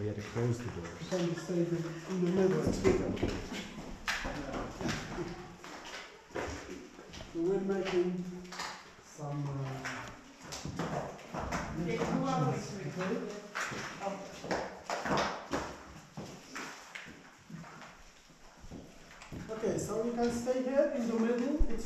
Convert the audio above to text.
We had to close the doors. Trying to stay in in the middle? It's good. So we're making some. Uh, Yeah, who okay? Okay, so you can stay here in the middle.